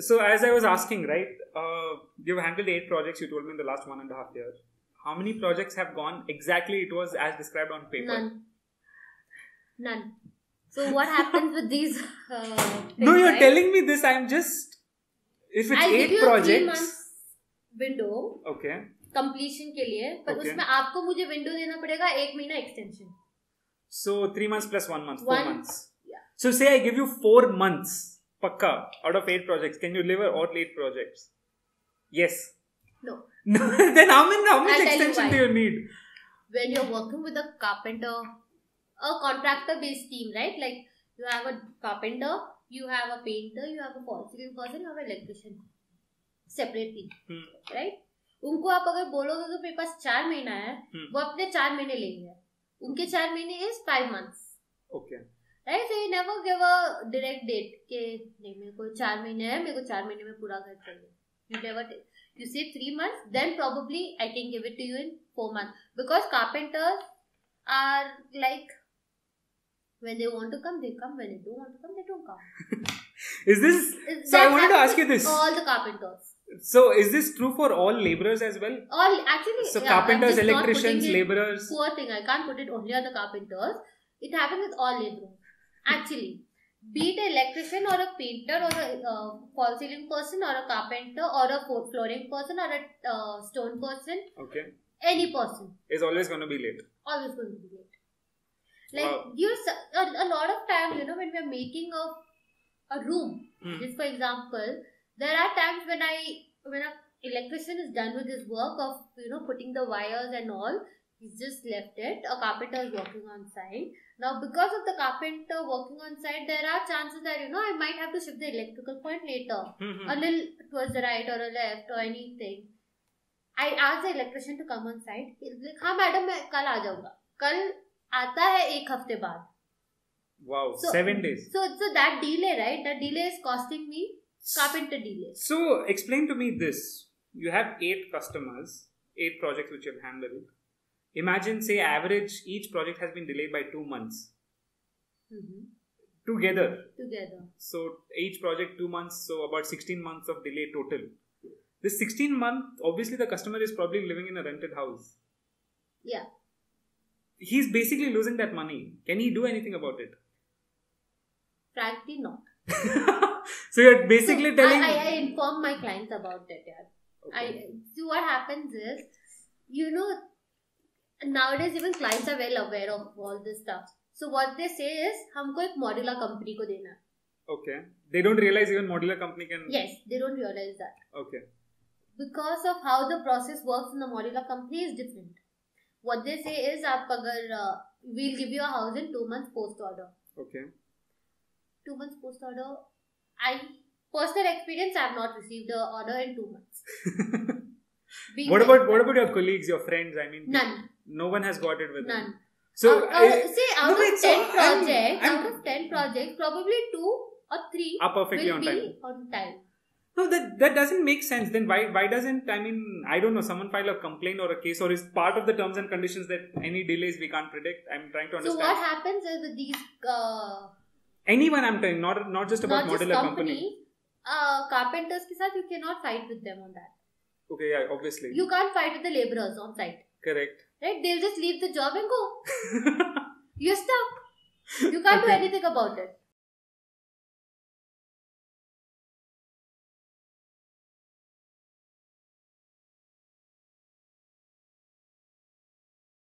So as I was asking, right, uh, you've handled eight projects. You told me in the last one and a half years. How many projects have gone exactly? It was as described on paper. None. None. So what happens with these? Uh, No, things, you're right? telling me this. I'm just. If it's I'll give eight you a three projects. months window Okay. completion के लिए पर Okay. उसमें आपको मुझे window देना पड़ेगा एक महीना extension So three months plus one month, four One- months. yeah. So say I give you four months, Pakka, out of eight projects. Can you deliver all eight projects? Yes. no No. then how many? How much extension do you need? when you're working with a carpenter a contractor based team right like you have a carpenter you have a painter you have a fall person you have an electrician separate team Hmm. right उनको आप अगर बोलोगे तो मेरे पास चार महीना है Hmm. वो अपने चार महीने लेंगे उनके चार महीने is five months Okay. Right so you never give a direct date के नहीं मेरे को चार महीने है मेरे को चार महीने में पूरा घर चाहिए you never you say three months then probably i can give it to you in four months because carpenters are like when they want to come they come when they don't want to come they don't come Is this? Is- So I that wanted to happens ask you with this. all the carpenters So is this true for all laborers as well? all actually So yeah, I'm carpenters, just not electricians, putting it- laborers. poor thing i can't put it only on the carpenters it happens with all laborers actually be it an electrician or a painter or a uh, fall ceiling person or a carpenter or a flooring person or a uh, stone person Okay. any person Is always going to be late. always going to be late like Wow. you a, a lot of times you know when we're making a a room Hmm. just for example there are times when i when a electrician is done with his work of you know putting the wires and all he's just left it a carpenter is working on site now because of the carpenter working on site there are chances that you know i might have to shift the electrical point later Hmm, a little towards the right or a left or anything I asked the electrician to come on site. He's like, हाँ madam मैं कल आ जाऊंगा कल आता है एक हफ्ते बाद Wow. So- Seven days. so so that delay right that delay is costing me carpenter delay So explain to me this. You have eight customers, eight projects which you've handled. Imagine, say, average each project has been delayed by two months Mhm. together. together So each project two months, so about 16 months of delay total. This 16 month, obviously the customer is probably living in a rented house. yeah He's basically losing that money. Can he do anything about it? frankly not so you're basically So, telling. I, I, I inform my clients about it yeah I so what happens is you know nowadays even clients are well aware of all this stuff so what they say is हमको एक modular company को देना है okay. They don't realize even modular company can. yes they don't realize that Okay. because of how the process works in the modular company is different. What they say is, आप अगर uh, we'll give you a house in two months post order. Okay. Two months post order. I personal experience, I have not received a order in two months. Being what about what about your colleagues, your friends? I mean, none. No one has got it with none. Them. So eh, uh, I, say out no, of ten so, projects, I'm, I'm, out of ten projects, probably two or three are perfectly on time. on time. No, that that doesn't make sense. Then why why doesn't I mean I don't know someone file a complaint or a case or is part of the terms and conditions that any delays we can't predict. I'm trying to understand. So what happens is that these uh, anyone I'm telling not not just about not modular just company. company. Uh, carpenters, ke saath, you cannot fight with them on that. Okay, yeah, obviously. You can't fight with the laborers on site, Correct. right? They'll just leave the job and go. You're stuck. You can't do anything about it.